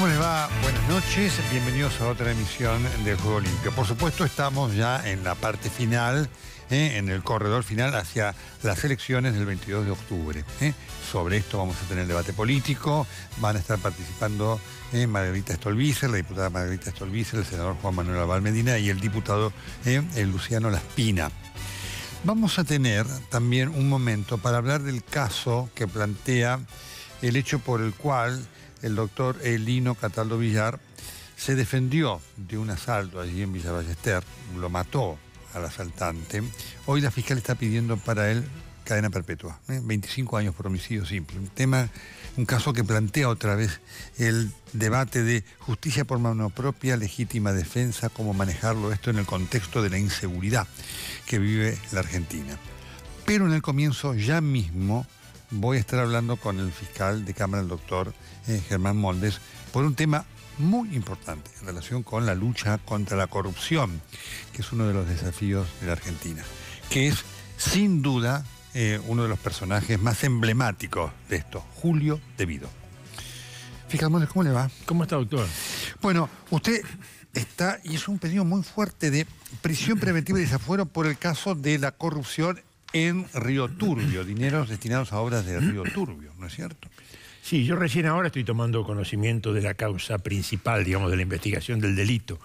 ¿Cómo les va? Buenas noches, bienvenidos a otra emisión del Juego Limpio. Por supuesto estamos ya en la parte final, ¿eh? en el corredor final hacia las elecciones del 22 de octubre. ¿eh? Sobre esto vamos a tener debate político, van a estar participando ¿eh? Margarita Stolbizer, la diputada Margarita Stolbizer, el senador Juan Manuel Abal Medina y el diputado el Luciano Laspina. Vamos a tener también un momento para hablar del caso que plantea el hecho por el cual el doctor Elino Cataldo Villar se defendió de un asalto allí en Villa Ballester, lo mató al asaltante. Hoy la fiscal está pidiendo para él cadena perpetua, 25 ¿eh? años por homicidio simple. Un tema, un caso que plantea otra vez el debate de justicia por mano propia, legítima defensa, cómo manejarlo esto en el contexto de la inseguridad que vive la Argentina. Pero en el comienzo, ya mismo, voy a estar hablando con el fiscal de Cámara, el doctor eh, Germán Moldes, por un tema muy importante en relación con la lucha contra la corrupción, que es uno de los desafíos de la Argentina, que es sin duda eh, uno de los personajes más emblemáticos de esto, Julio Devido. Moldes, ¿cómo le va? ¿Cómo está, doctor? Bueno, usted está y es un pedido muy fuerte de prisión preventiva y desafuero por el caso de la corrupción en Río Turbio, dineros destinados a obras de Río Turbio, ¿no es cierto? Sí, yo recién ahora estoy tomando conocimiento de la causa principal, digamos, de la investigación del delito,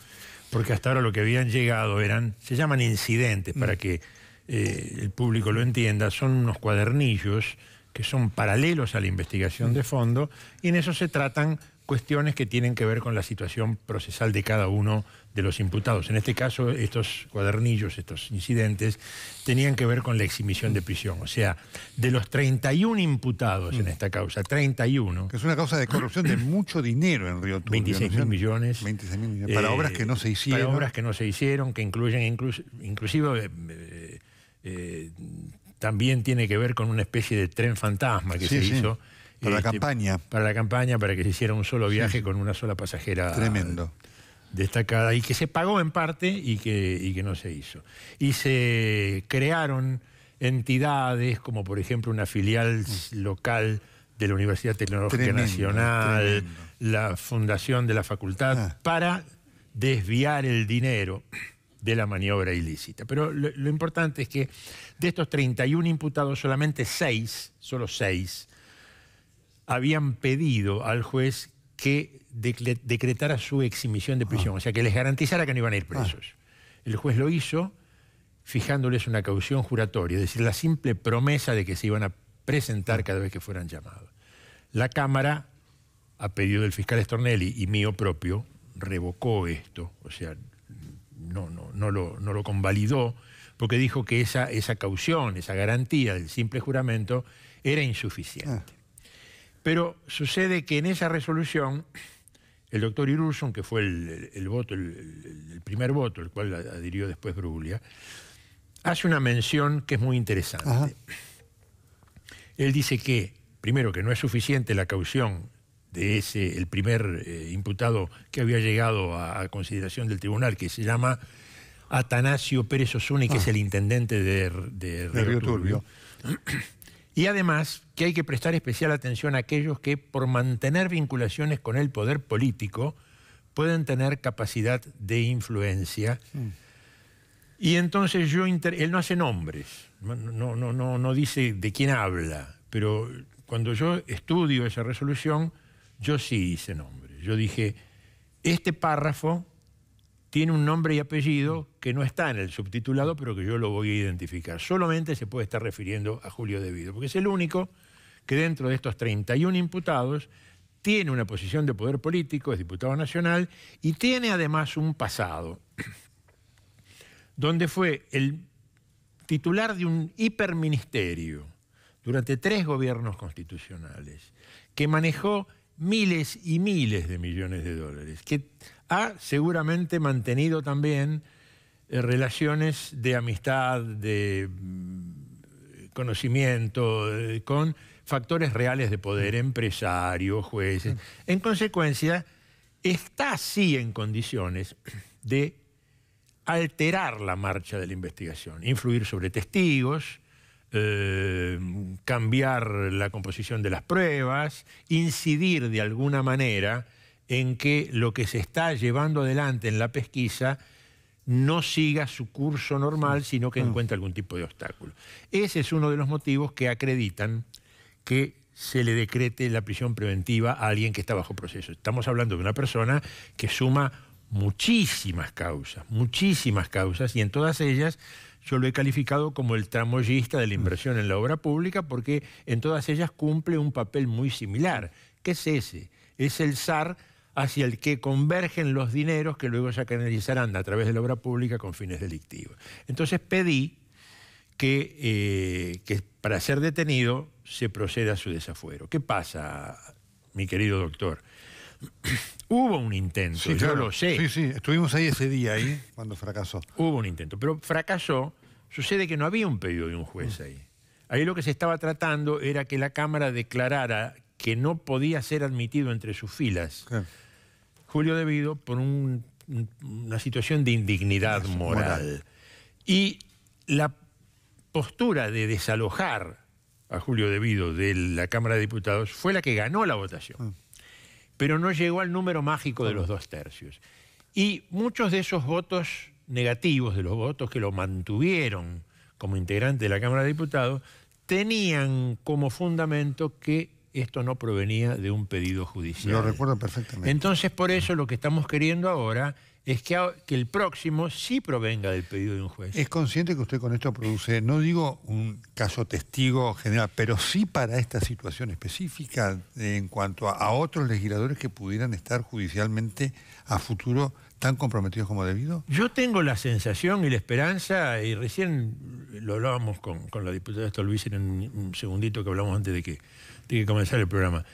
porque hasta ahora lo que habían llegado eran, se llaman incidentes, para mm. que eh, el público lo entienda, son unos cuadernillos que son paralelos a la investigación de fondo, y en eso se tratan cuestiones que tienen que ver con la situación procesal de cada uno de los imputados. En este caso, estos cuadernillos, estos incidentes, tenían que ver con la exhibición de prisión. O sea, de los 31 imputados en mm. esta causa, 31... Que es una causa de corrupción de mucho dinero en Río Turbio. 26 mil millones. 26 mil millones. Para obras que no se hicieron. Para obras que no se hicieron, que incluyen inclusive... Eh, eh, también tiene que ver con una especie de tren fantasma que se hizo para la este, campaña. Para la campaña, para que se hiciera un solo viaje con una sola pasajera. Tremendo. Destacada y que se pagó en parte y que, que no se hizo. Y se crearon entidades como por ejemplo una filial mm. local de la Universidad Tecnológica Nacional, la fundación de la facultad, ah. para desviar el dinero de la maniobra ilícita. Pero lo, lo, importante es que de estos 31 imputados, solamente 6, solo 6, habían pedido al juez que decretara su exhibición de prisión, ah. o sea, que les garantizara que no iban a ir presos. Ah. El juez lo hizo fijándoles una caución juratoria, es decir, la simple promesa de que se iban a presentar cada vez que fueran llamados. La Cámara, a pedido del fiscal Stornelli y mío propio, revocó esto, o sea, no, no, no, lo, no lo convalidó, porque dijo que esa, esa caución, esa garantía del simple juramento era insuficiente. Ah. Pero sucede que en esa resolución, el doctor Irurson, que fue el, voto, el, primer voto, el cual adhirió después Bruglia, hace una mención que es muy interesante. Él dice que, primero, que no es suficiente la caución de ese, el primer eh, imputado que había llegado a, consideración del tribunal, que se llama Atanasio Pérez Osuni, que es ah. el intendente de, de Río, Turbio. Y además que hay que prestar especial atención a aquellos que por mantener vinculaciones con el poder político pueden tener capacidad de influencia. Y entonces yo, él no hace nombres, no, no, no, no dice de quién habla, pero cuando yo estudio esa resolución, yo sí hice nombres. Yo dije, este párrafo tiene un nombre y apellido que no está en el subtitulado, pero que yo lo voy a identificar. Solamente se puede estar refiriendo a Julio Devido, porque es el único que dentro de estos 31 imputados tiene una posición de poder político, es diputado nacional, y tiene además un pasado, donde fue el titular de un hiperministerio durante tres gobiernos constitucionales, que manejó miles y miles de millones de dólares, que ha seguramente mantenido también eh, relaciones de amistad, de mm, conocimiento, con factores reales de poder, empresarios, jueces. En consecuencia, está sí en condiciones de alterar la marcha de la investigación, influir sobre testigos, eh, cambiar la composición de las pruebas, incidir de alguna manera en que lo que se está llevando adelante en la pesquisa no siga su curso normal, sino que encuentre algún tipo de obstáculo. Ese es uno de los motivos que acreditan que se le decrete la prisión preventiva a alguien que está bajo proceso. Estamos hablando de una persona que suma muchísimas causas, muchísimas causas, y en todas ellas yo lo he calificado como el tramoyista de la inversión en la obra pública porque en todas ellas cumple un papel muy similar. ¿Qué es ese? Es el SAR hacia el que convergen los dineros que luego se canalizarán a través de la obra pública con fines delictivos. Entonces pedí que, eh, que para ser detenido se proceda a su desafuero. ¿Qué pasa, mi querido doctor? Hubo un intento, yo lo sé. Sí, sí, estuvimos ahí ese día, ahí, cuando fracasó. Hubo un intento, pero fracasó. Sucede que no había un pedido de un juez ahí. Ahí lo que se estaba tratando era que la Cámara declarara que no podía ser admitido entre sus filas Julio Debido por una situación de indignidad moral. Y la postura de desalojar a Julio Debido de la Cámara de Diputados fue la que ganó la votación. Ah pero no llegó al número mágico de los dos tercios. Y muchos de esos votos negativos, de los votos que lo mantuvieron como integrante de la Cámara de Diputados, tenían como fundamento que esto no provenía de un pedido judicial. Lo recuerdo perfectamente. Entonces, por eso lo que estamos queriendo ahora es que, que, el próximo sí provenga del pedido de un juez. ¿Es consciente que usted con esto produce, no digo un caso testigo general, pero sí para esta situación específica en cuanto a, otros legisladores que pudieran estar judicialmente a futuro tan comprometidos como debido? Yo tengo la sensación y la esperanza, y recién lo hablábamos con, la diputada Stolbiz en un, segundito que hablamos antes de que, de que comenzara el programa,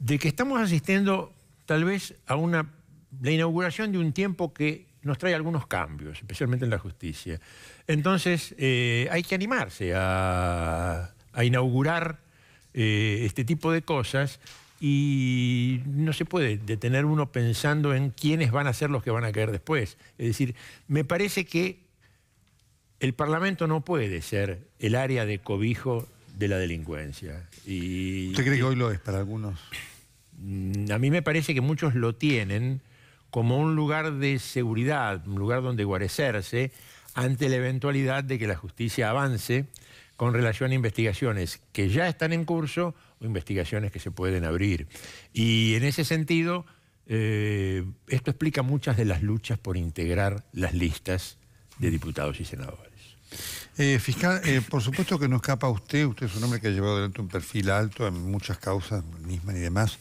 de que estamos asistiendo tal vez a una la inauguración de un tiempo que nos trae algunos cambios, especialmente en la justicia. Entonces, eh, hay que animarse a, inaugurar eh, este tipo de cosas y no se puede detener uno pensando en quiénes van a ser los que van a caer después. Es decir, me parece que el Parlamento no puede ser el área de cobijo de la delincuencia. Y, ¿Usted cree que hoy lo es para algunos? Mm, a mí me parece que muchos lo tienen como un lugar de seguridad, un lugar donde guarecerse ante la eventualidad de que la justicia avance con relación a investigaciones que ya están en curso o investigaciones que se pueden abrir. Y en ese sentido, eh, esto explica muchas de las luchas por integrar las listas de diputados y senadores. Eh, fiscal, eh, por supuesto que no escapa a usted, usted es un hombre que ha llevado adelante un perfil alto en muchas causas, misma y demás.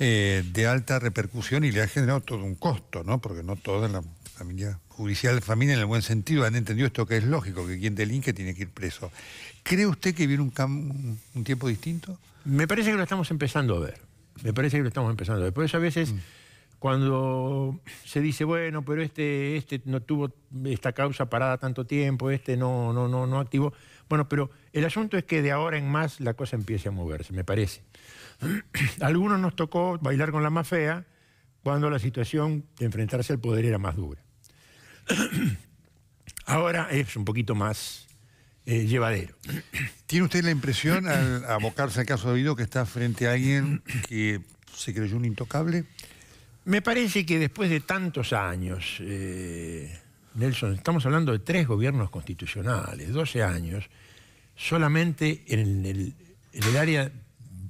Eh, de alta repercusión y le ha generado todo un costo, ¿no? Porque no toda la familia judicial, familia en el buen sentido, han entendido esto que es lógico, que quien delinque tiene que ir preso. ¿Cree usted que viene un, un tiempo distinto? Me parece que lo estamos empezando a ver. Me parece que lo estamos empezando a ver. Por eso a veces... Mm. cuando se dice, bueno, pero este, este no tuvo esta causa parada tanto tiempo, este no, no, no, no activó. Bueno, pero el asunto es que de ahora en más la cosa empiece a moverse, me parece. algunos nos tocó bailar con la más fea cuando la situación de enfrentarse al poder era más dura. Ahora es un poquito más eh, llevadero. ¿Tiene usted la impresión al abocarse al caso de Vido que está frente a alguien que se creyó un intocable? Me parece que después de tantos años, eh, Nelson, estamos hablando de tres gobiernos constitucionales, 12 años, solamente en el, en el área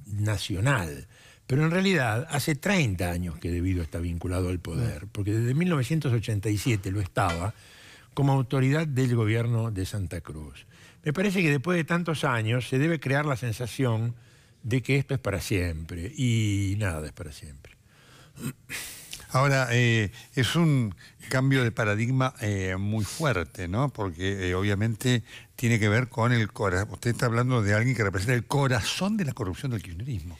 nacional. Pero en realidad hace 30 años que Debido está vinculado al poder, porque desde 1987 lo estaba como autoridad del gobierno de Santa Cruz. Me parece que después de tantos años se debe crear la sensación de que esto es para siempre y nada es para siempre. Ahora, eh, es un cambio de paradigma eh, muy fuerte, ¿no? Porque eh, obviamente tiene que ver con el corazón. Usted está hablando de alguien que representa el corazón de la corrupción del kirchnerismo.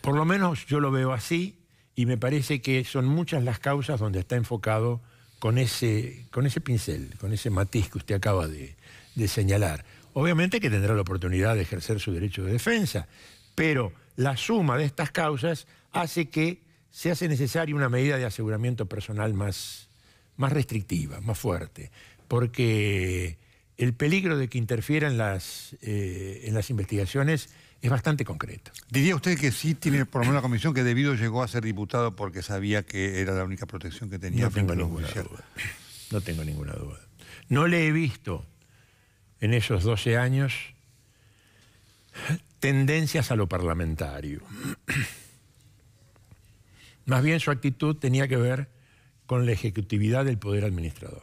Por lo menos yo lo veo así y me parece que son muchas las causas donde está enfocado con ese, con ese pincel, con ese matiz que usted acaba de, de señalar. Obviamente que tendrá la oportunidad de ejercer su derecho de defensa, pero la suma de estas causas hace que se hace necesaria una medida de aseguramiento personal más, más restrictiva, más fuerte, porque el peligro de que interfiera en las, eh, en las investigaciones es bastante concreto. ¿Diría usted que sí tiene por lo menos la comisión que debido llegó a ser diputado porque sabía que era la única protección que tenía? No tengo ninguna duda. No tengo ninguna duda. No le he visto en esos 12 años tendencias a lo parlamentario. Más bien su actitud tenía que ver con la ejecutividad del poder administrador.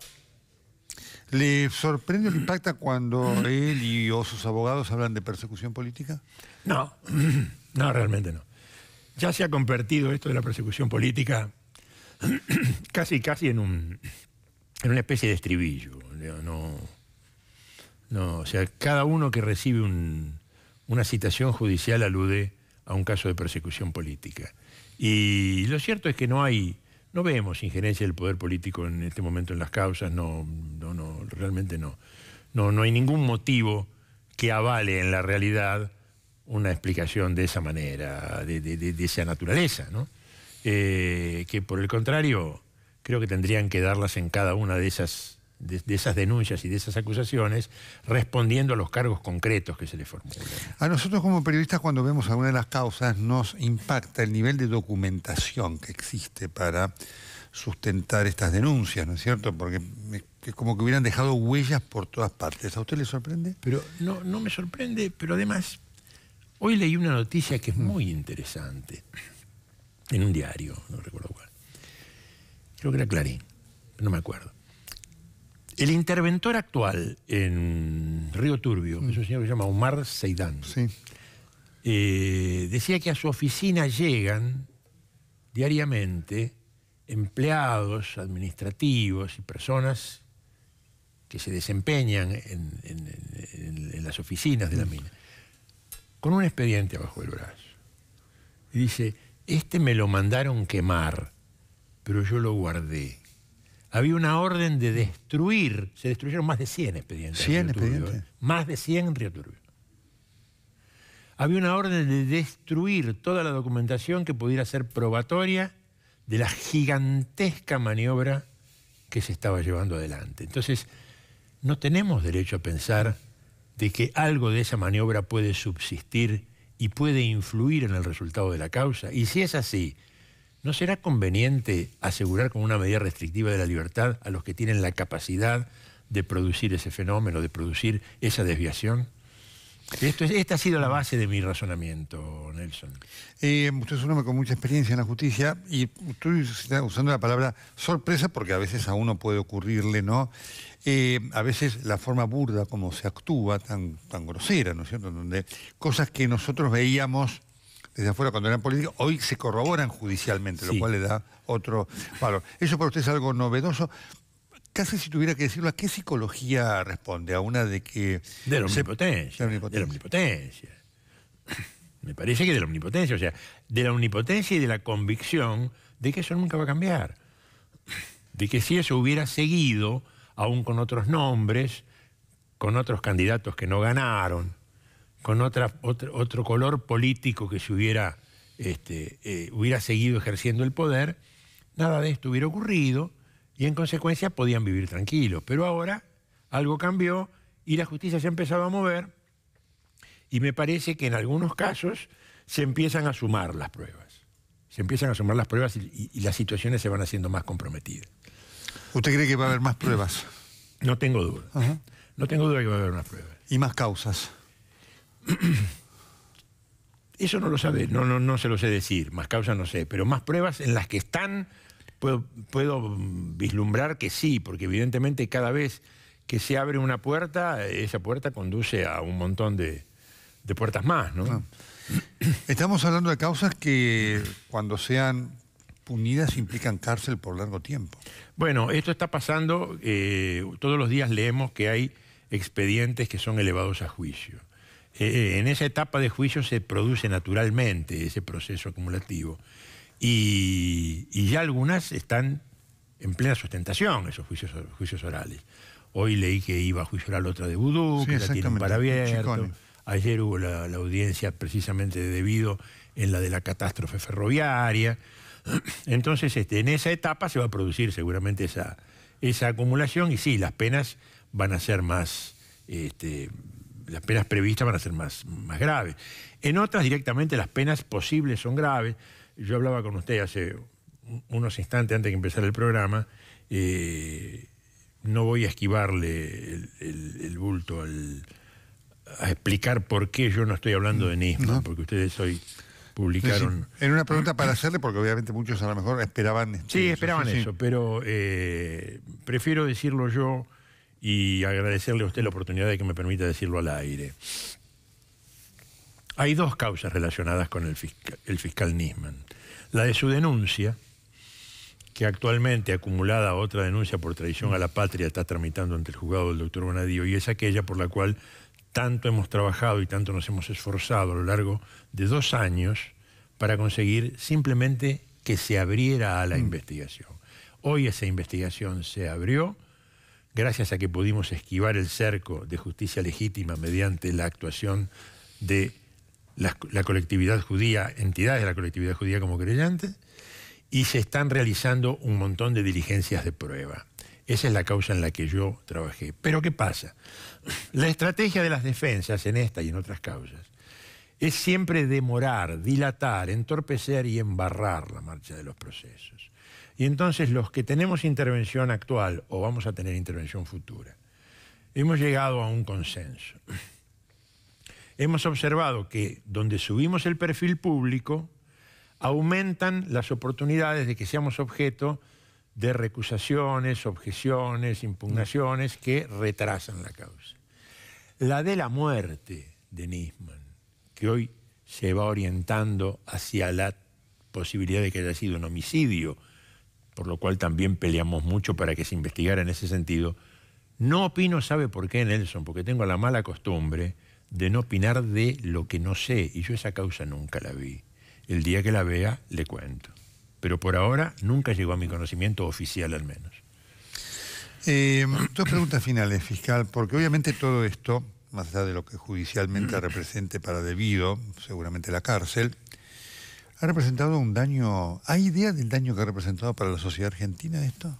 ¿Le sorprende o le impacta cuando él y o sus abogados hablan de persecución política? No, no, realmente no. Ya se ha convertido esto de la persecución política casi, casi en, un, en una especie de estribillo. No, no, o sea, cada uno que recibe una citación judicial alude a un caso de persecución política. Y lo cierto es que no hay no vemos injerencia del poder político en este momento en las causas, no, no, no realmente no. no. No hay ningún motivo que avale en la realidad una explicación de esa manera, de, esa naturaleza, ¿no? Eh, que por el contrario creo que tendrían que darlas en cada una de esas de, esas denuncias y de esas acusaciones, respondiendo a los cargos concretos que se le formulan. A nosotros como periodistas cuando vemos alguna de las causas nos impacta el nivel de documentación que existe para sustentar estas denuncias, ¿no es cierto? Porque es como que hubieran dejado huellas por todas partes. ¿A usted le sorprende? Pero no, no me sorprende, pero además, hoy leí una noticia que es muy interesante en un diario, no recuerdo cuál. Creo que era Clarín, no me acuerdo. El interventor actual en Río Turbio, es un señor que se llama Omar Seidán, eh, decía que a su oficina llegan diariamente empleados administrativos y personas que se desempeñan en, las oficinas de la mina, con un expediente abajo del brazo. Y dice, este me lo mandaron quemar, pero yo lo guardé había una orden de destruir, se destruyeron más de 100 expedientes. 100 expedientes. ¿eh? Más de 100 en Río Turbio. Había una orden de destruir toda la documentación que pudiera ser probatoria de la gigantesca maniobra que se estaba llevando adelante. Entonces, no tenemos derecho a pensar de que algo de esa maniobra puede subsistir y puede influir en el resultado de la causa. Y si es así, ¿No será conveniente asegurar con una medida restrictiva de la libertad a los que tienen la capacidad de producir ese fenómeno, de producir esa desviación? Esto esta ha sido la base de mi razonamiento, Nelson. Eh, usted es un hombre con mucha experiencia en la justicia y estoy usando la palabra sorpresa porque a veces a uno puede ocurrirle, ¿no? Eh, a veces la forma burda como se actúa, tan, tan grosera, ¿no es cierto? Donde cosas que nosotros veíamos desde afuera cuando eran políticos, hoy se corroboran judicialmente, lo cual le da otro valor. Eso para usted es algo novedoso. Casi si tuviera que decirlo, ¿a qué psicología responde? ¿A una de que... De la omnipotencia. De la omnipotencia. Me parece que de la omnipotencia, o sea, de la omnipotencia y de la convicción de que eso nunca va a cambiar. De que si eso hubiera seguido, aún con otros nombres, con otros candidatos que no ganaron, con otra, otro, color político que se hubiera, este, eh, hubiera seguido ejerciendo el poder, nada de esto hubiera ocurrido y en consecuencia podían vivir tranquilos. Pero ahora algo cambió y la justicia se ha empezado a mover y me parece que en algunos casos se empiezan a sumar las pruebas. Se empiezan a sumar las pruebas y, las situaciones se van haciendo más comprometidas. ¿Usted cree que va a haber más pruebas? No tengo duda. No tengo duda que va a haber más pruebas. ¿Y más causas? Eso no lo sabe, no, no, no se lo sé decir, más causas no sé, pero más pruebas en las que están, puedo, puedo vislumbrar que sí, porque evidentemente cada vez que se abre una puerta, esa puerta conduce a un montón de, puertas más, ¿no? Ah. Estamos hablando de causas que cuando sean punidas implican cárcel por largo tiempo. Bueno, esto está pasando, eh, todos los días leemos que hay expedientes que son elevados a juicio. Eh, eh, en esa etapa de juicio se produce naturalmente ese proceso acumulativo. Y, ya algunas están en plena sustentación, esos juicios, juicios orales. Hoy leí que iba a juicio oral otra de Vudú, que la tienen para abierto. Ayer hubo la, audiencia precisamente debido en la de la catástrofe ferroviaria. Entonces, este, en esa etapa se va a producir seguramente esa, esa acumulación y sí, las penas van a ser más, este, las penas previstas van a ser más, más graves. En otras directamente las penas posibles son graves. Yo hablaba con usted hace unos instantes antes de empezar el programa. Eh, no voy a esquivarle el, bulto a explicar por qué yo no estoy hablando de Nisman, porque ustedes hoy publicaron... En una pregunta para hacerle, porque obviamente muchos a lo mejor esperaban... Este, sí, esperaban eso, pero eh, prefiero decirlo yo y agradecerle a usted la oportunidad de que me permita decirlo al aire. Hay dos causas relacionadas con el fiscal, el fiscal Nisman. La de su denuncia, que actualmente, acumulada a otra denuncia por traición a la patria, está tramitando ante el juzgado del doctor Bonadío, y es aquella por la cual tanto hemos trabajado y tanto nos hemos esforzado a lo largo de dos años para conseguir simplemente que se abriera a la mm. investigación. Hoy esa investigación se abrió gracias a que pudimos esquivar el cerco de justicia legítima mediante la actuación de la, colectividad judía, entidades de la colectividad judía como creyentes, y se están realizando un montón de diligencias de prueba. Esa es la causa en la que yo trabajé. Pero ¿qué pasa? La estrategia de las defensas en esta y en otras causas es siempre demorar, dilatar, entorpecer y embarrar la marcha de los procesos. Y entonces los que tenemos intervención actual o vamos a tener intervención futura, hemos llegado a un consenso. Hemos observado que donde subimos el perfil público, aumentan las oportunidades de que seamos objeto de recusaciones, objeciones, impugnaciones que retrasan la causa. La de la muerte de Nisman, que hoy se va orientando hacia la posibilidad de que haya sido un homicidio, por lo cual también peleamos mucho para que se investigara en ese sentido. No opino, ¿sabe por qué, Nelson? Porque tengo la mala costumbre de no opinar de lo que no sé, y yo esa causa nunca la vi. El día que la vea, le cuento. Pero por ahora nunca llegó a mi conocimiento oficial al menos. Eh, dos preguntas finales, fiscal, porque obviamente todo esto, más allá de lo que judicialmente represente para debido, seguramente la cárcel, ¿Ha representado un daño? ¿Hay idea del daño que ha representado para la sociedad argentina esto?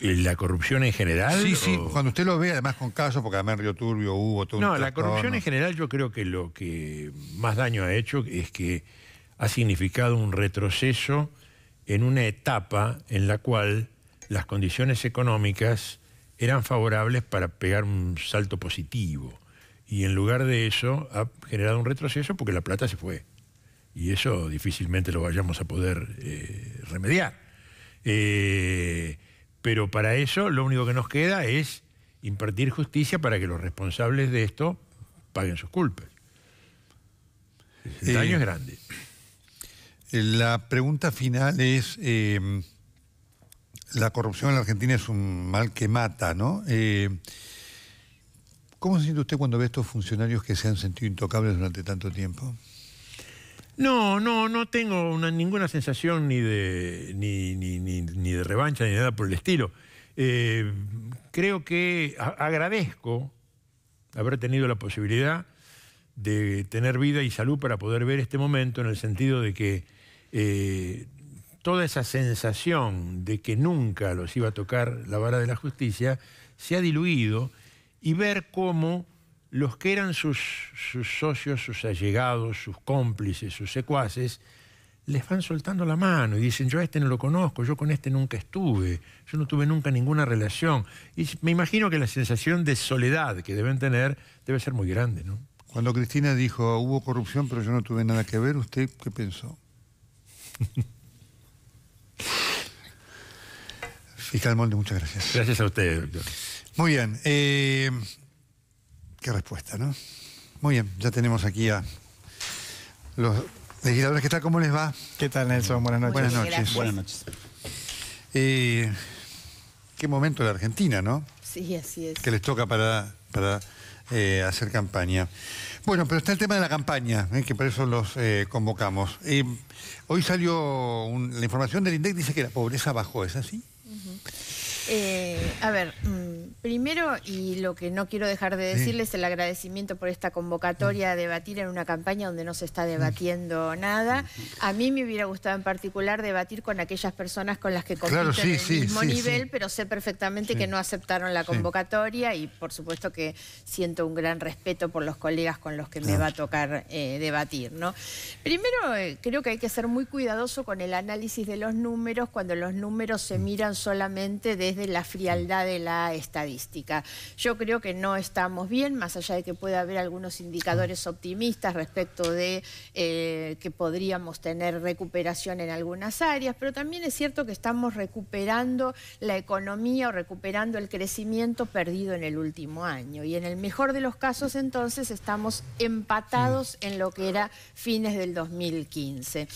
¿La corrupción en general? Sí, sí, cuando usted lo ve, además con casos, porque además en Río Turbio hubo todo No, la corrupción en general yo creo que lo que más daño ha hecho es que ha significado un retroceso en una etapa en la cual las condiciones económicas eran favorables para pegar un salto positivo. Y en lugar de eso ha generado un retroceso porque la plata se fue y eso difícilmente lo vayamos a poder eh, remediar. Eh, pero para eso lo único que nos queda es impartir justicia para que los responsables de esto paguen sus culpas. El daño es grande. Eh, la pregunta final es, la corrupción en la Argentina es un mal que mata, ¿no? ¿Cómo se siente usted cuando ve estos funcionarios que se han sentido intocables durante tanto tiempo? No, no, no tengo ninguna sensación ni de, ni, de revancha ni nada por el estilo. Eh, creo que agradezco haber tenido la posibilidad de tener vida y salud para poder ver este momento en el sentido de que eh, toda esa sensación de que nunca los iba a tocar la vara de la justicia se ha diluido y ver cómo los que eran sus, socios, sus allegados, sus cómplices, sus secuaces, les van soltando la mano y dicen, yo a este no lo conozco, yo con este nunca estuve, yo no tuve nunca ninguna relación. Y me imagino que la sensación de soledad que deben tener debe ser muy grande, ¿no? Cuando Cristina dijo, hubo corrupción, pero yo no tuve nada que ver, ¿usted qué pensó? Fiscal Molde, muchas gracias. Gracias a usted, doctor. Muy bien. Eh, Qué respuesta, ¿no? Muy bien, ya tenemos aquí a los legisladores. ¿Qué tal? ¿Cómo les va? ¿Qué tal, Nelson? Buenas noches. Buenas noches. Buenas noches. Eh, qué momento de Argentina, ¿no? Sí, así es. Que les toca para, para eh, hacer campaña. Bueno, pero está el tema de la campaña, eh, que por eso los convocamos. hoy salió la información del INDEC, dice que la pobreza bajó, ¿es así? a ver, mm, primero, y lo que no quiero dejar de decirles, el agradecimiento por esta convocatoria a debatir en una campaña donde no se está debatiendo nada. A mí me hubiera gustado en particular debatir con aquellas personas con las que compiten en el mismo nivel, pero sé perfectamente que no aceptaron la convocatoria y por supuesto que siento un gran respeto por los colegas con los que me va a tocar eh, debatir. ¿no? Primero, eh, creo que hay que ser muy cuidadoso con el análisis de los números cuando los números se miran solamente desde la frialdad de la estadística. Yo creo que no estamos bien, más allá de que pueda haber algunos indicadores optimistas respecto de eh, que podríamos tener recuperación en algunas áreas, pero también es cierto que estamos recuperando la economía o recuperando el crecimiento perdido en el último año. Y en el mejor de los casos, entonces, estamos empatados en lo que era fines del 2015.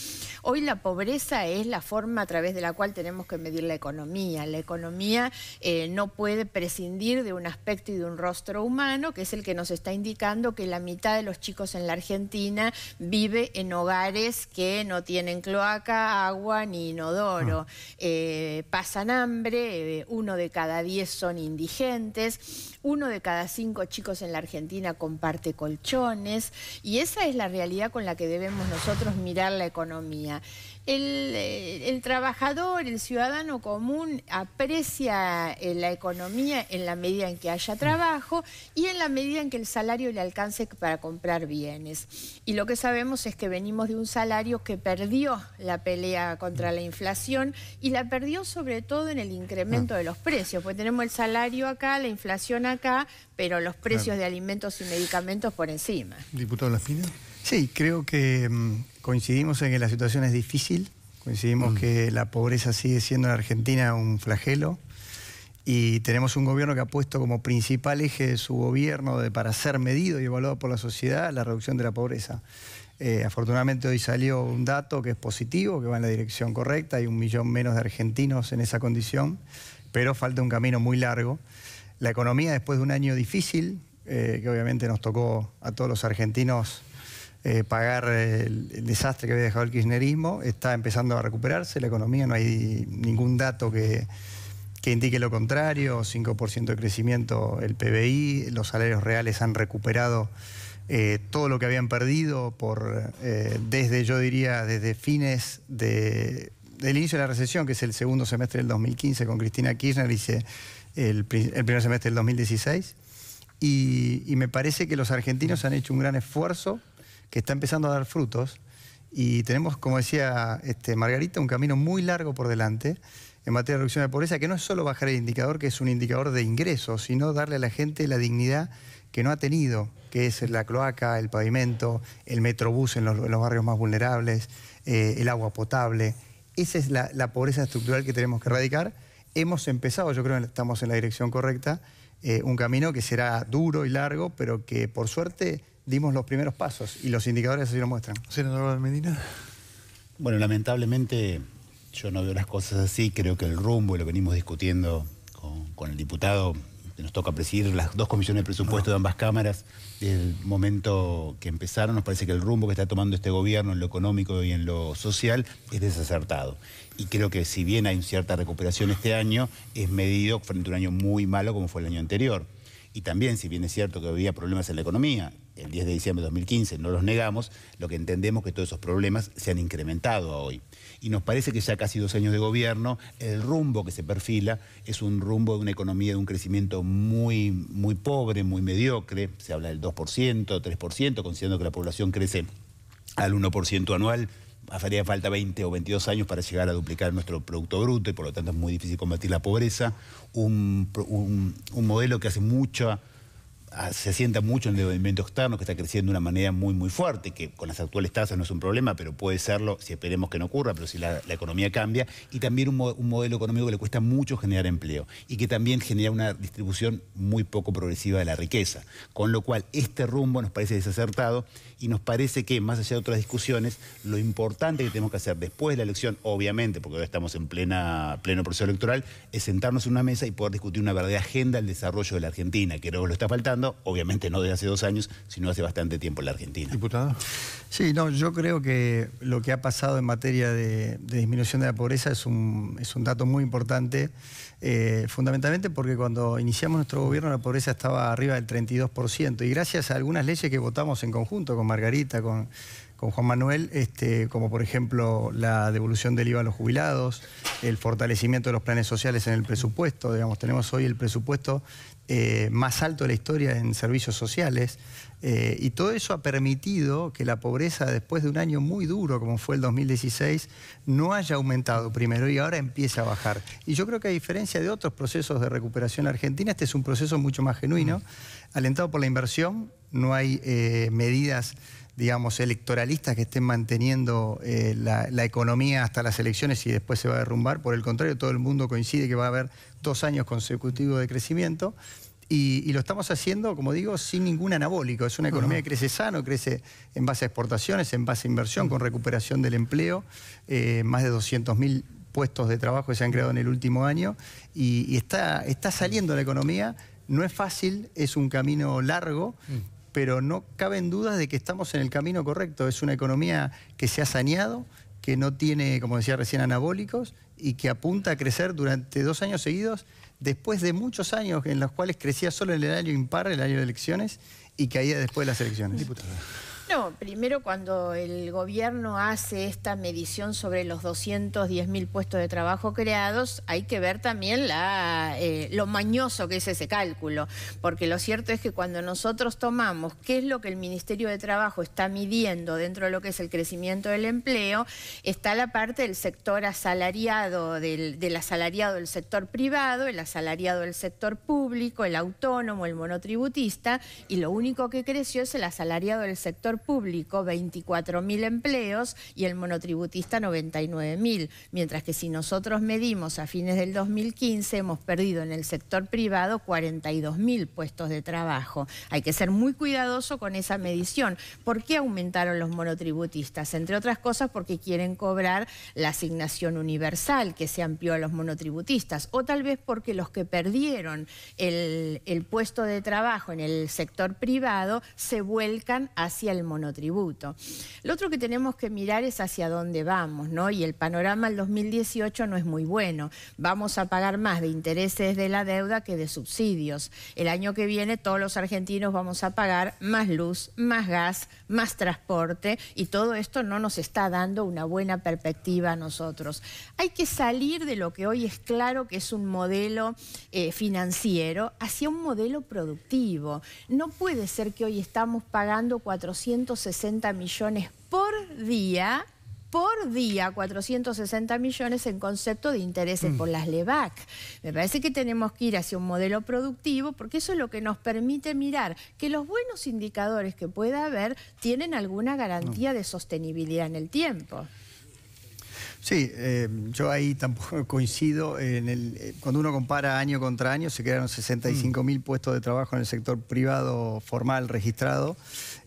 Hoy la pobreza es la forma a través de la cual tenemos que medir la economía. La economía eh, no puede prescindir de un aspecto y de un rostro humano, que es el que nos está indicando que la mitad de los chicos en la Argentina vive en hogares que no tienen cloaca, agua ni inodoro. Ah. Eh, pasan hambre, eh, uno de cada diez son indigentes, uno de cada cinco chicos en la Argentina comparte colchones y esa es la realidad con la que debemos nosotros mirar la economía. Eh, el, trabajador, el ciudadano común aprecia eh, la economía en la medida en que haya trabajo y en la medida en que el salario le alcance para comprar bienes. Y lo que sabemos es que venimos de un salario que perdió la pelea contra la inflación y la perdió sobre todo en el incremento ah. de los precios, porque tenemos el salario acá, la inflación acá, pero los precios de alimentos y medicamentos por encima. Diputado Laspina. Sí, creo que mm, coincidimos en que la situación es difícil, coincidimos mm. que la pobreza sigue siendo en Argentina un flagelo y tenemos un gobierno que ha puesto como principal eje de su gobierno de, para ser medido y evaluado por la sociedad la reducción de la pobreza. Eh, afortunadamente hoy salió un dato que es positivo, que va en la dirección correcta, hay un millón menos de argentinos en esa condición, pero falta un camino muy largo. La economía después de un año difícil, eh, que obviamente nos tocó a todos los argentinos eh, pagar el, desastre que había dejado el kirchnerismo, está empezando a recuperarse la economía, no hay ningún dato que, indique lo contrario, 5% de crecimiento el PBI, los salarios reales han recuperado eh, todo lo que habían perdido por, eh, desde, yo diría, desde fines del inicio de la recesión, que es el segundo semestre del 2015 con Cristina Kirchner, y el, primer semestre del 2016. Y, y me parece que los argentinos han hecho un gran esfuerzo que está empezando a dar frutos y tenemos, como decía este, Margarita, un camino muy largo por delante en materia de reducción de pobreza, que no es solo bajar el indicador, que es un indicador de ingresos, sino darle a la gente la dignidad que no ha tenido, que es la cloaca, el pavimento, el metrobús en los, barrios más vulnerables, eh, el agua potable. Esa es la, pobreza estructural que tenemos que erradicar. Hemos empezado, yo creo que estamos en la dirección correcta, eh, un camino que será duro y largo, pero que por suerte dimos los primeros pasos y los indicadores así lo muestran. Senador Medina. Bueno, lamentablemente yo no veo las cosas así, creo que el rumbo, y lo venimos discutiendo con, el diputado, que nos toca presidir las dos comisiones de presupuesto de ambas cámaras, desde el momento que empezaron, nos parece que el rumbo que está tomando este gobierno en lo económico y en lo social es desacertado. Y creo que si bien hay cierta recuperación este año, es medido frente a un año muy malo como fue el año anterior. Y también, si bien es cierto que había problemas en la economía, el 10 de diciembre de 2015, no los negamos, lo que entendemos que todos esos problemas se han incrementado hoy. Y nos parece que ya casi dos años de gobierno, el rumbo que se perfila es un rumbo de una economía de un crecimiento muy, muy pobre, muy mediocre, se habla del 2%, 3%, considerando que la población crece al 1% anual, haría falta 20 o 22 años para llegar a duplicar nuestro Producto Bruto y por lo tanto es muy difícil combatir la pobreza. Un, un modelo que hace mucha se asienta mucho en el movimiento externo, que está creciendo de una manera muy, muy fuerte, que con las actuales tasas no es un problema, pero puede serlo si esperemos que no ocurra, pero si la, economía cambia, y también un, modelo económico que le cuesta mucho generar empleo y que también genera una distribución muy poco progresiva de la riqueza. Con lo cual, este rumbo nos parece desacertado y nos parece que, más allá de otras discusiones, lo importante que tenemos que hacer después de la elección, obviamente, porque ahora estamos en plena, pleno proceso electoral, es sentarnos en una mesa y poder discutir una verdadera agenda del desarrollo de la Argentina, que luego lo está faltando pasando, obviamente no de hace dos años, sino hace bastante tiempo en la Argentina. Diputado. Sí, no, yo creo que lo que ha pasado en materia de, disminución de la pobreza es un, es un dato muy importante, eh, fundamentalmente porque cuando iniciamos nuestro gobierno la pobreza estaba arriba del 32% y gracias a algunas leyes que votamos en conjunto con Margarita, con, con Juan Manuel, este, como por ejemplo la devolución del IVA a los jubilados, el fortalecimiento de los planes sociales en el presupuesto, digamos, tenemos hoy el presupuesto eh, más alto de la historia en servicios sociales. Eh, y todo eso ha permitido que la pobreza, después de un año muy duro como fue el 2016, no haya aumentado primero y ahora empieza a bajar. Y yo creo que a diferencia de otros procesos de recuperación argentina, este es un proceso mucho más genuino, mm. alentado por la inversión, no hay eh, medidas digamos, electoralistas que estén manteniendo la, la, economía hasta las elecciones y después se va a derrumbar. Por el contrario, todo el mundo coincide que va a haber dos años consecutivos de crecimiento. Y, lo estamos haciendo, como digo, sin ningún anabólico. Es una economía que crece sano, crece en base a exportaciones, en base a inversión, con recuperación del empleo. Eh, más de 200.000 puestos de trabajo que se han creado en el último año. Y, está, está saliendo la economía. No es fácil, es un camino largo, pero no caben dudas de que estamos en el camino correcto. Es una economía que se ha saneado, que no tiene, como decía recién, anabólicos y que apunta a crecer durante dos años seguidos, después de muchos años en los cuales crecía solo en el año impar, el año de elecciones, y caía después de las elecciones. No, primero cuando el gobierno hace esta medición sobre los 210 mil puestos de trabajo creados, hay que ver también la, eh, lo mañoso que es ese cálculo, porque lo cierto es que cuando nosotros tomamos qué es lo que el Ministerio de Trabajo está midiendo dentro de lo que es el crecimiento del empleo, está la parte del sector asalariado, del, del asalariado del sector privado, el asalariado del sector público, el autónomo, el monotributista, y lo único que creció es el asalariado del sector público 24.000 empleos y el monotributista 99.000, mientras que si nosotros medimos a fines del 2015 hemos perdido en el sector privado 42.000 puestos de trabajo. Hay que ser muy cuidadoso con esa medición. ¿Por qué aumentaron los monotributistas? Entre otras cosas porque quieren cobrar la asignación universal que se amplió a los monotributistas o tal vez porque los que perdieron el, el puesto de trabajo en el sector privado se vuelcan hacia el monotributo. Lo otro que tenemos que mirar es hacia dónde vamos, ¿no? Y el panorama del 2018 no es muy bueno. Vamos a pagar más de intereses de la deuda que de subsidios. El año que viene todos los argentinos vamos a pagar más luz, más gas, más transporte y todo esto no nos está dando una buena perspectiva a nosotros. Hay que salir de lo que hoy es claro que es un modelo eh, financiero hacia un modelo productivo. No puede ser que hoy estamos pagando 400 460 millones por día por día 460 millones en concepto de intereses mm. por las LEVAC. Me parece que tenemos que ir hacia un modelo productivo porque eso es lo que nos permite mirar que los buenos indicadores que pueda haber tienen alguna garantía de sostenibilidad en el tiempo. Sí, eh, yo ahí tampoco coincido. En el, eh, cuando uno compara año contra año, se crearon 65 mil puestos de trabajo en el sector privado formal registrado.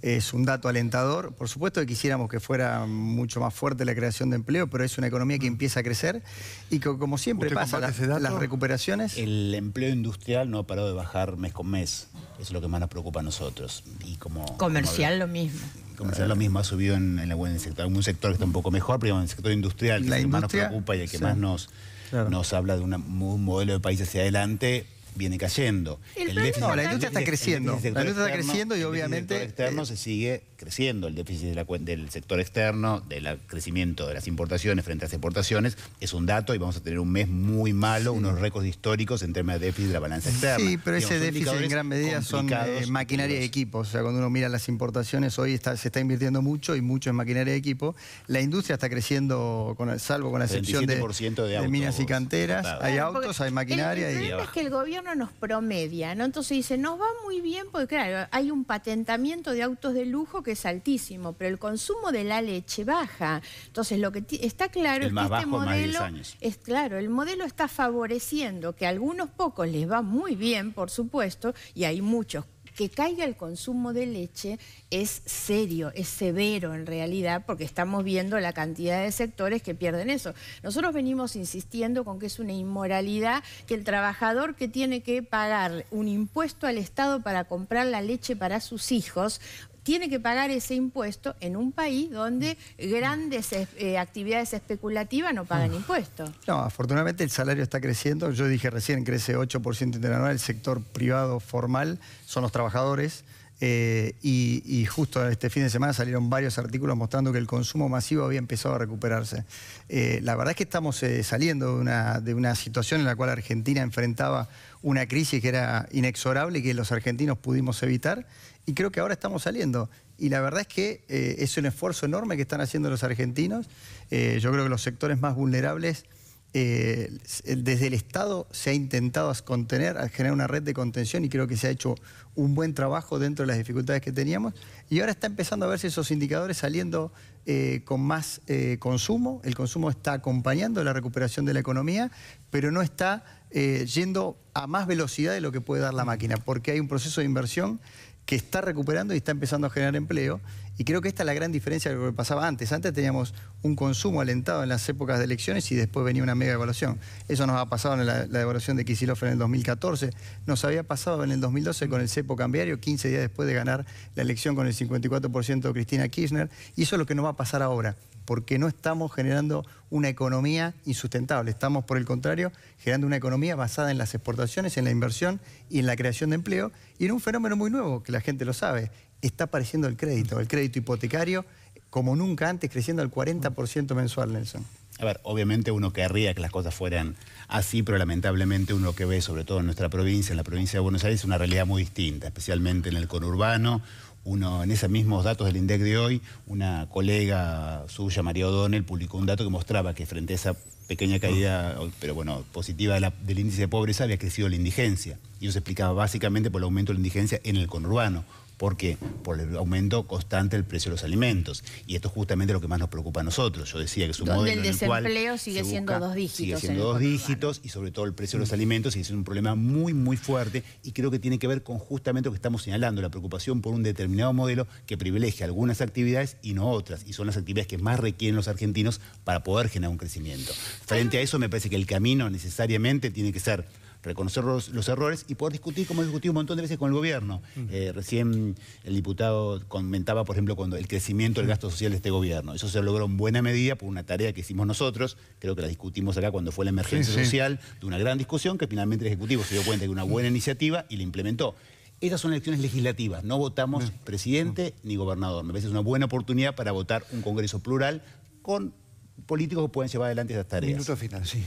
Es un dato alentador. Por supuesto que quisiéramos que fuera mucho más fuerte la creación de empleo, pero es una economía que mm. empieza a crecer y que, como siempre pasa, las recuperaciones... El empleo industrial no ha parado de bajar mes con mes. Eso es lo que más nos preocupa a nosotros. Y como, Comercial lo mismo comercial lo mismo ha subido en, en, el sector, algún sector que está un poco mejor, pero en el sector industrial, que es el que más nos preocupa y el que más nos, nos habla de un modelo de país hacia adelante, viene cayendo. El, no, la industria está creciendo. La industria está creciendo y obviamente... El externo eh, se sigue creciendo. El déficit del sector externo, del crecimiento de las importaciones frente a las exportaciones, es un dato y vamos a tener un mes muy malo, unos récords históricos en términos de déficit de la balanza externa. Sí, pero ese déficit en gran medida son eh, maquinaria de equipo. O sea, cuando uno mira las importaciones, hoy está, se está invirtiendo mucho y mucho en maquinaria de equipo. La industria está creciendo, con, salvo con la excepción de, de, minas y canteras. Hay autos, hay maquinaria. El, problema es que el gobierno nos promedia, ¿no? Entonces dice, nos va muy bien porque, claro, hay un patentamiento de autos de lujo que es altísimo, pero el consumo de la leche baja. Entonces, lo que está claro es que este modelo es claro, el modelo está favoreciendo que a algunos pocos les va muy bien, por supuesto, y hay muchos que caiga el consumo de leche es serio, es severo en realidad, porque estamos viendo la cantidad de sectores que pierden eso. Nosotros venimos insistiendo con que es una inmoralidad que el trabajador que tiene que pagar un impuesto al Estado para comprar la leche para sus hijos, tiene que pagar ese impuesto en un país donde grandes eh, actividades especulativas no pagan impuestos. No, afortunadamente el salario está creciendo. Yo dije recién, crece 8% interanual. El sector privado formal son los trabajadores. Eh, y, justo este fin de semana salieron varios artículos mostrando que el consumo masivo había empezado a recuperarse. Eh, la verdad es que estamos saliendo de una, de una situación en la cual Argentina enfrentaba una crisis que era inexorable y que los argentinos pudimos evitar y creo que ahora estamos saliendo. Y la verdad es que eh, es un esfuerzo enorme que están haciendo los argentinos. Eh, yo creo que los sectores más vulnerables, eh, desde el Estado se ha intentado contener, generar una red de contención y creo que se ha hecho un buen trabajo dentro de las dificultades que teníamos. Y ahora está empezando a verse esos indicadores saliendo con más consumo. El consumo está acompañando la recuperación de la economía, pero no está yendo a más velocidad de lo que puede dar la máquina, porque hay un proceso de inversión que está recuperando y está empezando a generar empleo. Y creo que esta es la gran diferencia de lo que pasaba antes. Antes teníamos un consumo alentado en las épocas de elecciones y después venía una mega evaluación. Eso nos ha pasado en la, evaluación de Kicillof en el 2014. Nos había pasado en el 2012 con el cepo cambiario, 15 días después de ganar la elección con el 54% de Cristina Kirchner. Y eso es lo que nos va a pasar ahora porque no estamos generando una economía insustentable. Estamos, por el contrario, generando una economía basada en las exportaciones, en la inversión y en la creación de empleo. Y en un fenómeno muy nuevo, que la gente lo sabe, está apareciendo el crédito, el crédito hipotecario, como nunca antes, creciendo al 40% mensual, Nelson. A ver, obviamente uno querría que las cosas fueran así, pero lamentablemente uno lo que ve, sobre todo en nuestra provincia, en la provincia de Buenos Aires, es una realidad muy distinta, especialmente en el conurbano, uno, en esos mismos datos del INDEC de hoy, una colega suya, María O'Donnell, publicó un dato que mostraba que frente a esa pequeña caída, pero bueno, positiva del índice de pobreza, había crecido la indigencia. Y eso se explicaba básicamente por el aumento de la indigencia en el conurbano. ¿Por qué? Por el aumento constante del precio de los alimentos. Y esto es justamente lo que más nos preocupa a nosotros. Yo decía que es un modelo el desempleo sigue siendo dos dígitos. Sigue siendo dos dígitos y sobre todo el precio de los alimentos sigue siendo un problema muy, muy fuerte y creo que tiene que ver con justamente lo que estamos señalando, la preocupación por un determinado modelo que privilegia algunas actividades y no otras. Y son las actividades que más requieren los argentinos para poder generar un crecimiento. Frente a eso me parece que el camino necesariamente tiene que ser reconocer los, errores y poder discutir, como he discutido un montón de veces con el gobierno. Eh, recién el diputado comentaba, por ejemplo, cuando el crecimiento del gasto social de este gobierno. Eso se logró en buena medida por una tarea que hicimos nosotros, creo que la discutimos acá cuando fue la emergencia social, de una gran discusión que finalmente el Ejecutivo se dio cuenta de una buena iniciativa y la implementó. Estas son elecciones legislativas, no votamos presidente ni gobernador. Me parece una buena oportunidad para votar un Congreso plural con políticos que pueden llevar adelante esas tareas. Minuto final, sí.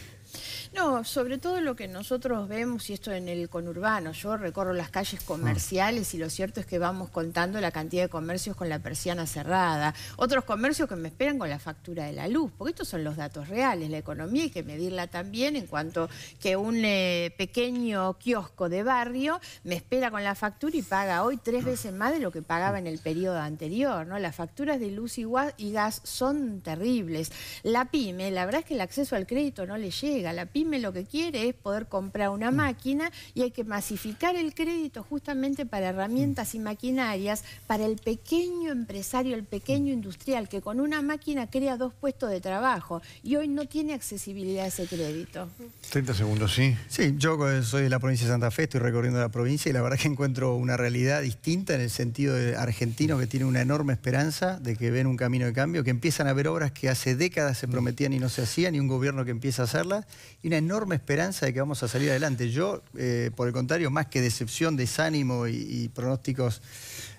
No, sobre todo lo que nosotros vemos, y esto en el conurbano, yo recorro las calles comerciales y lo cierto es que vamos contando la cantidad de comercios con la persiana cerrada, otros comercios que me esperan con la factura de la luz, porque estos son los datos reales, la economía hay que medirla también en cuanto que un eh, pequeño kiosco de barrio me espera con la factura y paga hoy tres veces más de lo que pagaba en el periodo anterior, ¿no? Las facturas de luz y gas son terribles. La pyme, la verdad es que el acceso al crédito no le llega, la pyme lo que quiere es poder comprar una máquina y hay que masificar el crédito justamente para herramientas y maquinarias para el pequeño empresario, el pequeño industrial que con una máquina crea dos puestos de trabajo y hoy no tiene accesibilidad a ese crédito. 30 segundos, sí. Sí, yo soy de la provincia de Santa Fe, estoy recorriendo la provincia y la verdad que encuentro una realidad distinta en el sentido de argentinos que tienen una enorme esperanza de que ven un camino de cambio, que empiezan a ver obras que hace décadas se prometían y no se hacían y un gobierno que empieza a hacerlas y una enorme esperanza de que vamos a salir adelante. Yo, eh, por el contrario, más que decepción, desánimo y, pronósticos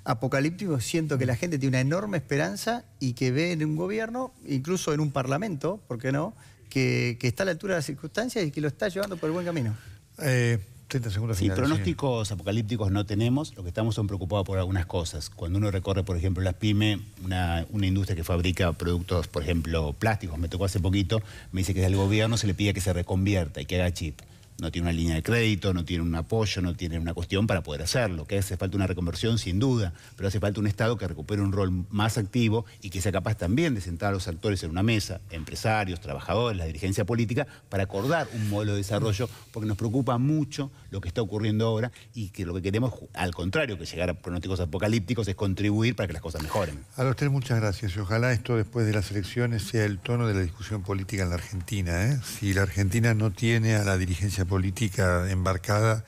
apocalípticos, siento que la gente tiene una enorme esperanza y que ve en un gobierno, incluso en un parlamento, ¿por qué no?, que, está a la altura de las circunstancias y que lo está llevando por el buen camino. Eh, 30 segundos sí, pronósticos apocalípticos no tenemos, lo que estamos son preocupados por algunas cosas. Cuando uno recorre, por ejemplo, las pymes, una, industria que fabrica productos, por ejemplo, plásticos, me tocó hace poquito, me dice que del gobierno se le pide que se reconvierta y que haga chip. No tiene una línea de crédito, no tiene un apoyo, no tiene una cuestión para poder hacerlo. Que hace falta una reconversión, sin duda, pero hace falta un Estado que recupere un rol más activo y que sea capaz también de sentar a los actores en una mesa, empresarios, trabajadores, la dirigencia política, para acordar un modelo de desarrollo, porque nos preocupa mucho lo que está ocurriendo ahora y que lo que queremos, al contrario, que llegar a pronósticos apocalípticos, es contribuir para que las cosas mejoren. A los tres muchas gracias y ojalá esto después de las elecciones sea el tono de la discusión política en la Argentina. ¿eh? Si la Argentina no tiene a la dirigencia política embarcada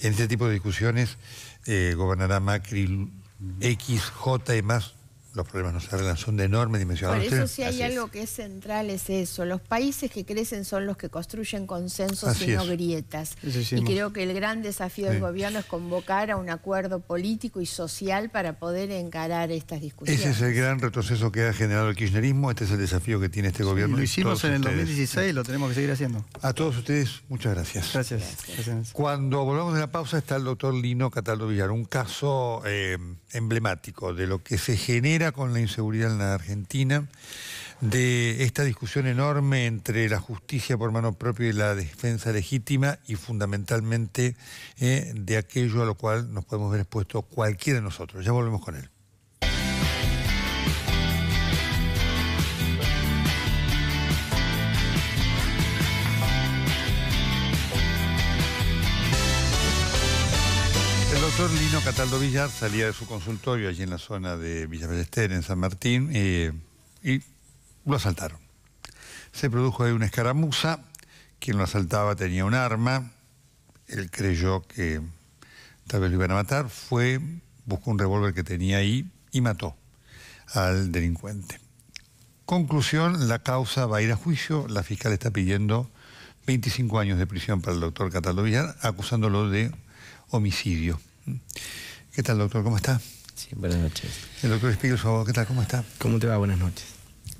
en este tipo de discusiones, eh, gobernará Macri X, J y más los problemas no se arreglan, son de enorme dimensión. Por eso si hay algo que es central es eso. Los países que crecen son los que construyen consensos y no grietas. Y creo que el gran desafío del gobierno es convocar a un acuerdo político y social para poder encarar estas discusiones. Ese es el gran retroceso que ha generado el kirchnerismo, este es el desafío que tiene este gobierno. lo hicimos en el 2016 y lo tenemos que seguir haciendo. A todos ustedes, muchas gracias. Gracias. Cuando volvamos de la pausa está el doctor Lino Cataldo Villar, un caso eh, emblemático de lo que se genera con la inseguridad en la Argentina, de esta discusión enorme entre la justicia por mano propia y la defensa legítima y fundamentalmente eh, de aquello a lo cual nos podemos ver expuesto cualquiera de nosotros. Ya volvemos con él. Doctor Lino Cataldo Villar salía de su consultorio allí en la zona de Villa Ballester, en San Martín, eh, y lo asaltaron. Se produjo ahí una escaramuza, quien lo asaltaba tenía un arma, él creyó que tal vez lo iban a matar, fue, buscó un revólver que tenía ahí y mató al delincuente. Conclusión, la causa va a ir a juicio, la fiscal está pidiendo 25 años de prisión para el doctor Cataldo Villar, acusándolo de homicidio. ¿Qué tal, doctor? ¿Cómo está? Sí, buenas noches. El doctor Spiegel, ¿qué tal? ¿Cómo está? ¿Cómo te va? Buenas noches.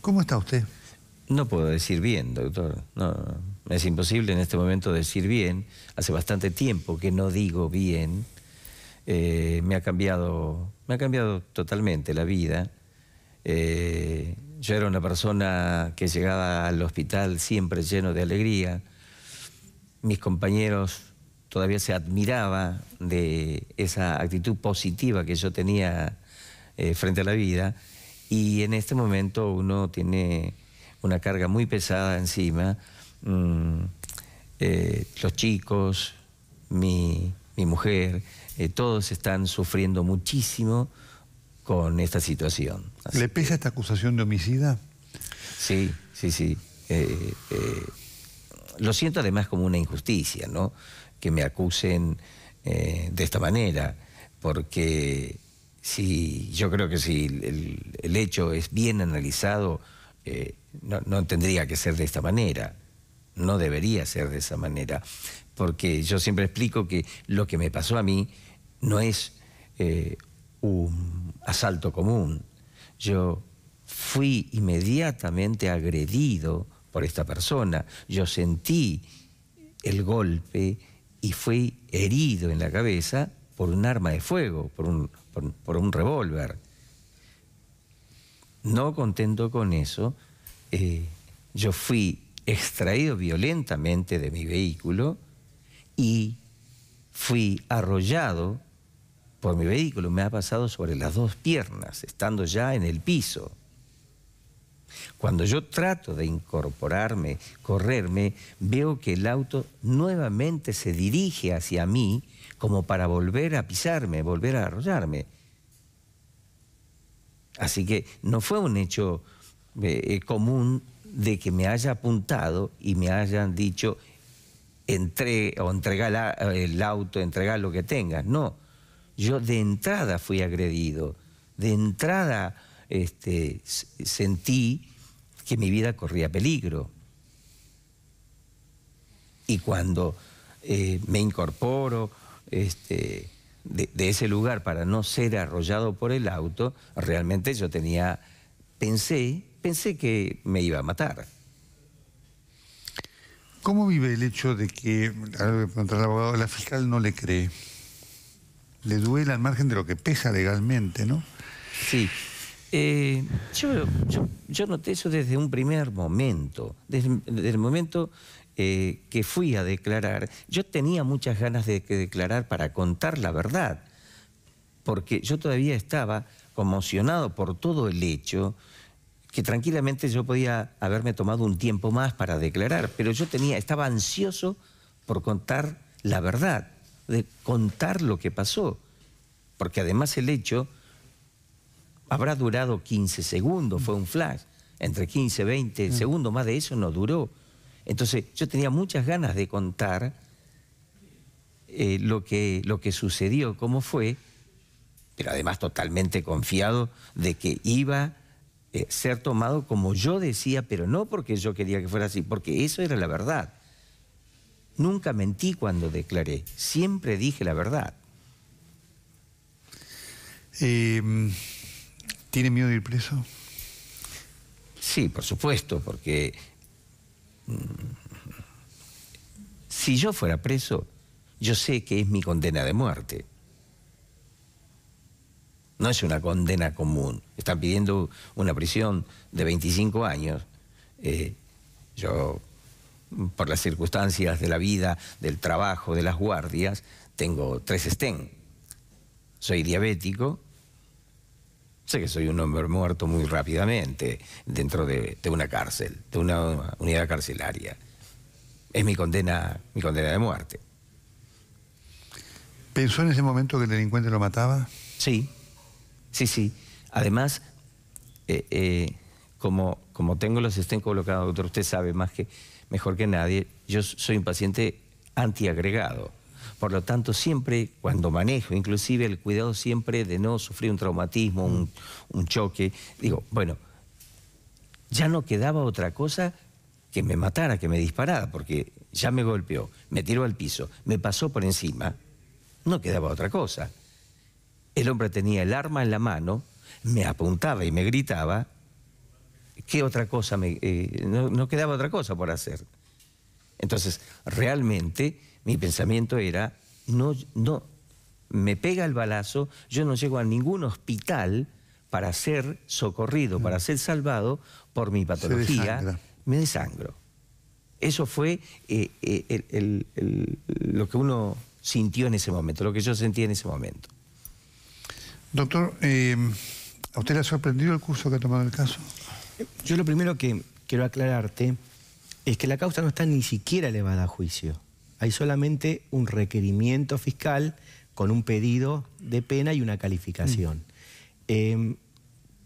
¿Cómo está usted? No puedo decir bien, doctor. No, es imposible en este momento decir bien. Hace bastante tiempo que no digo bien. Eh, me ha cambiado, me ha cambiado totalmente la vida. Eh, yo era una persona que llegaba al hospital siempre lleno de alegría. Mis compañeros todavía se admiraba de esa actitud positiva que yo tenía eh, frente a la vida y en este momento uno tiene una carga muy pesada encima. Mm, eh, los chicos, mi, mujer, eh, todos están sufriendo muchísimo con esta situación. ¿Le pesa esta acusación de homicida? Sí, sí, sí. lo siento además como una injusticia, ¿no? Que me acusen eh, de esta manera, porque si yo creo que si el, hecho es bien analizado, eh, no, tendría que ser de esta manera, no debería ser de esa manera, porque yo siempre explico que lo que me pasó a mí no es eh, un asalto común. Yo fui inmediatamente agredido por esta persona, yo sentí el golpe, y fui herido en la cabeza por un arma de fuego, por un, por, un revólver. No contento con eso, eh, yo fui extraído violentamente de mi vehículo y fui arrollado por mi vehículo. Me ha pasado sobre las dos piernas, estando ya en el piso. Cuando yo trato de incorporarme, correrme, veo que el auto nuevamente se dirige hacia mí como para volver a pisarme, volver a arrollarme. Así que no fue un hecho eh, común de que me haya apuntado y me hayan dicho entre, o entrega el auto, entrega lo que tengas. No, yo de entrada fui agredido, de entrada este, sentí que mi vida corría peligro. Y cuando eh, me incorporo este, de, ese lugar para no ser arrollado por el auto, realmente yo tenía, pensé, pensé que me iba a matar. ¿Cómo vive el hecho de que, contra el abogado, la fiscal no le cree? Le duele al margen de lo que pesa legalmente, ¿no? Sí. Eh, yo, yo, noté eso desde un primer momento, desde, el momento eh, que fui a declarar, yo tenía muchas ganas de declarar para contar la verdad, porque yo todavía estaba conmocionado por todo el hecho, que tranquilamente yo podía haberme tomado un tiempo más para declarar, pero yo tenía, estaba ansioso por contar la verdad, de contar lo que pasó, porque además el hecho habrá durado 15 segundos, fue un flash, entre 15 y 20 mm. segundos, más de eso no duró. Entonces yo tenía muchas ganas de contar eh, lo, que, lo que sucedió, cómo fue, pero además totalmente confiado de que iba a eh, ser tomado como yo decía, pero no porque yo quería que fuera así, porque eso era la verdad. Nunca mentí cuando declaré, siempre dije la verdad. Em, ¿Tiene miedo de ir preso? Sí, por supuesto, porque mm, si yo fuera preso, yo sé que es mi condena de muerte. No es una condena común. Están pidiendo una prisión de 25 años. Eh, yo, por las circunstancias de la vida, del trabajo, de las guardias, tengo tres estén. Soy diabético. Sé que soy un hombre muerto muy rápidamente dentro de, una cárcel, de una unidad carcelaria. Es mi condena, mi condena de muerte. ¿Pensó en ese momento que el delincuente lo mataba? Sí, Sí, sí. Además, eh, eh, como, como tengo los estén colocados, doctor, usted sabe más que mejor que nadie, yo soy un paciente antiagregado. Por lo tanto, siempre cuando manejo, inclusive el cuidado siempre de no sufrir un traumatismo, un, choque, digo, bueno, ya no quedaba otra cosa que me matara, que me disparara, porque ya me golpeó, me tiró al piso, me pasó por encima, no quedaba otra cosa. El hombre tenía el arma en la mano, me apuntaba y me gritaba. ¿Qué otra cosa? Me, eh, no, quedaba otra cosa por hacer. Entonces, realmente mi pensamiento era, no, no, me pega el balazo, yo no llego a ningún hospital para ser socorrido, para ser salvado por mi patología, me desangro. Eso fue eh, eh, lo que uno sintió en ese momento, lo que yo sentí en ese momento. Doctor, eh, ¿a usted le ha sorprendido el curso que ha tomado el caso? Yo lo primero que quiero aclararte es que la causa no está ni siquiera elevada a juicio. Hay solamente un requerimiento fiscal con un pedido de pena y una calificación. Mm. Em,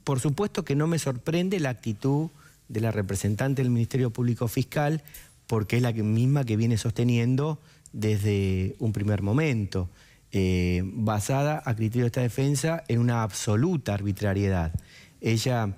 por supuesto que no me sorprende la actitud de la representante del Ministerio Público Fiscal, porque es la misma que viene sosteniendo desde un primer momento. Eh, basada a criterio de esta defensa en una absoluta arbitrariedad. Ella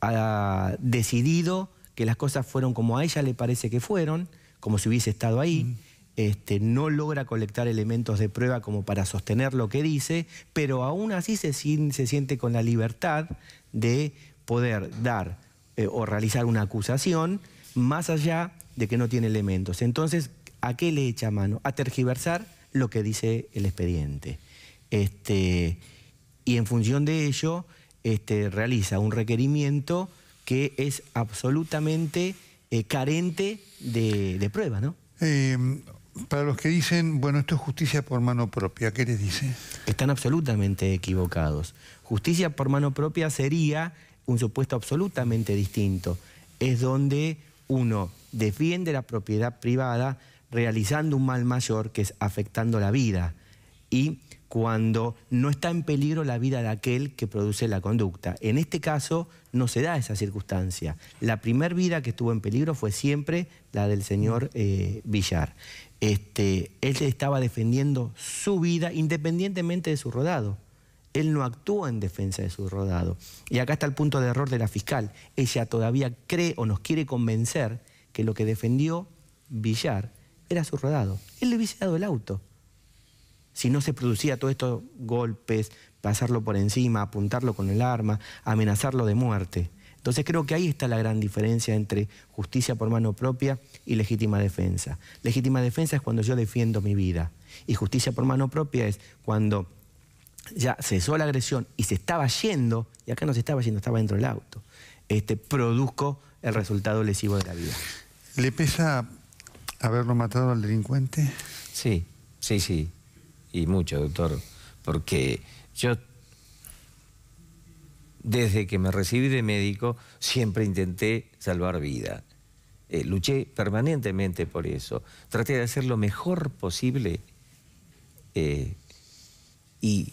ha decidido que las cosas fueron como a ella le parece que fueron, como si hubiese estado ahí. Mm. Este, no logra colectar elementos de prueba como para sostener lo que dice, pero aún así se, siente con la libertad de poder dar eh, o realizar una acusación más allá de que no tiene elementos. Entonces, ¿a qué le echa mano? A tergiversar lo que dice el expediente. Este, y en función de ello este, realiza un requerimiento que es absolutamente eh, carente de, de, prueba, ¿no? Eh, para los que dicen, bueno, esto es justicia por mano propia, ¿qué les dice? Están absolutamente equivocados. Justicia por mano propia sería un supuesto absolutamente distinto. Es donde uno defiende la propiedad privada realizando un mal mayor que es afectando la vida y cuando no está en peligro la vida de aquel que produce la conducta. En este caso no se da esa circunstancia. La primer vida que estuvo en peligro fue siempre la del señor eh, Villar. Este, él estaba defendiendo su vida independientemente de su rodado. Él no actuó en defensa de su rodado. Y acá está el punto de error de la fiscal. Ella todavía cree o nos quiere convencer que lo que defendió Villar era su rodado. Él le hubiese dado el auto. Si no se producía todo estos golpes, pasarlo por encima, apuntarlo con el arma, amenazarlo de muerte. Entonces creo que ahí está la gran diferencia entre justicia por mano propia y legítima defensa. Legítima defensa es cuando yo defiendo mi vida y justicia por mano propia es cuando ya cesó la agresión y se estaba yendo, y acá no se estaba yendo, estaba dentro del auto, este, produzco el resultado lesivo de la vida. ¿Le pesa ¿Haberlo matado al delincuente? Sí, sí, sí. Y mucho, doctor. Porque yo, desde que me recibí de médico, siempre intenté salvar vida. Eh, luché permanentemente por eso. Traté de hacer lo mejor posible eh, y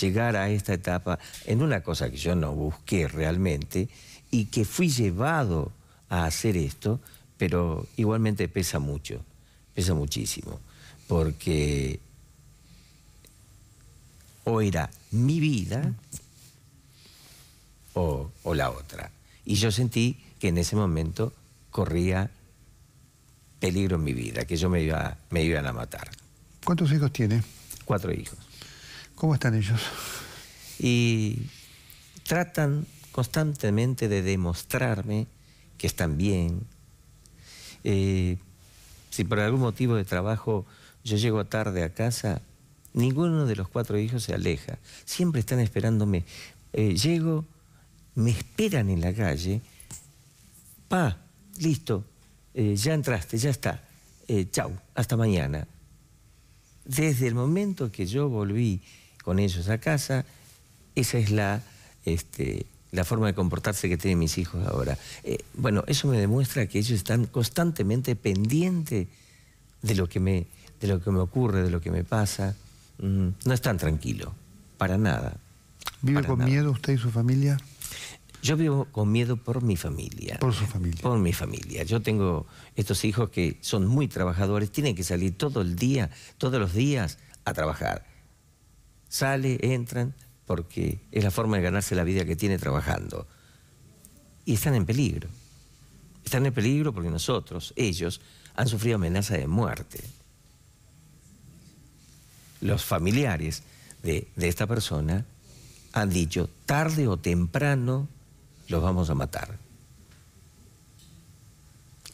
llegar a esta etapa en una cosa que yo no busqué realmente y que fui llevado a hacer esto, pero igualmente pesa mucho, pesa muchísimo, porque o era mi vida o, o la otra. Y yo sentí que en ese momento corría peligro en mi vida, que yo me, iba, me iban a matar. ¿Cuántos hijos tiene? Cuatro hijos. ¿Cómo están ellos? Y tratan constantemente de demostrarme que están bien. Eh, si por algún motivo de trabajo yo llego tarde a casa, ninguno de los cuatro hijos se aleja. Siempre están esperándome. Eh, llego, me esperan en la calle. Pa, listo, eh, ya entraste, ya está. chau, hasta mañana. Desde el momento que yo volví con ellos a casa, esa es la, este, la forma de comportarse que tienen mis hijos ahora. Eh, bueno, eso me demuestra que ellos están constantemente pendientes de lo que me, de lo que me ocurre, de lo que me pasa. Mm, no están tranquilos, para nada. ¿Vive con miedo usted y su familia? Yo vivo con miedo por mi familia. Por su familia. Por mi familia. Yo tengo estos hijos que son muy trabajadores, tienen que salir todo el día, todos los días a trabajar. Sale, entran, porque es la forma de ganarse la vida que tiene trabajando. Y están en peligro. Están en peligro porque nosotros, ellos, han sufrido amenaza de muerte. Los familiares de, esta persona han dicho, tarde o temprano los vamos a matar.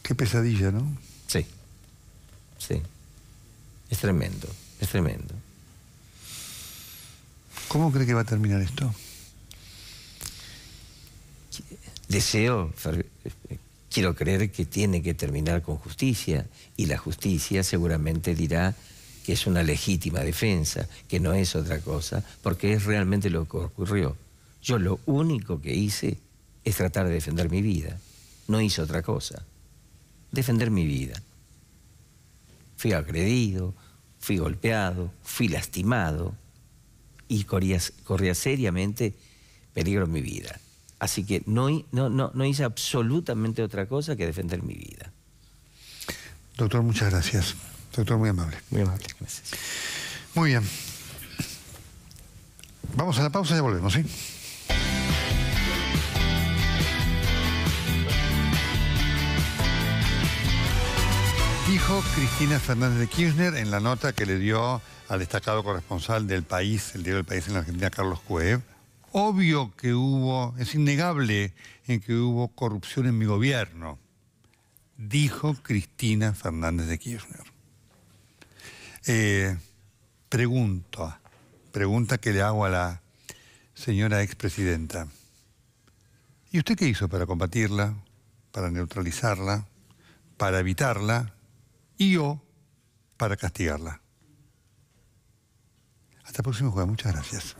Qué pesadilla, ¿no? Sí, sí. Es tremendo, es tremendo. ¿Cómo cree que va a terminar esto? Deseo, quiero creer que tiene que terminar con justicia y la justicia seguramente dirá que es una legítima defensa, que no es otra cosa, porque es realmente lo que ocurrió. Yo lo único que hice es tratar de defender mi vida, no hice otra cosa, defender mi vida. Fui agredido, fui golpeado, fui lastimado, y corría, seriamente peligro en mi vida. Así que no, no, no, hice absolutamente otra cosa que defender mi vida. Doctor, muchas gracias. Doctor, muy amable. Muy amable, gracias. Muy bien. Vamos a la pausa y ya volvemos, ¿sí? Dijo Cristina Fernández de Kirchner en la nota que le dio al destacado corresponsal del país, el diario del país en la Argentina, Carlos Cuev. Obvio que hubo, es innegable en que hubo corrupción en mi gobierno, dijo Cristina Fernández de Kirchner. Eh, pregunta, pregunta que le hago a la señora expresidenta. ¿Y usted qué hizo para combatirla, para neutralizarla, para evitarla y yo para castigarla? Hasta el próximo jueves. Muchas gracias.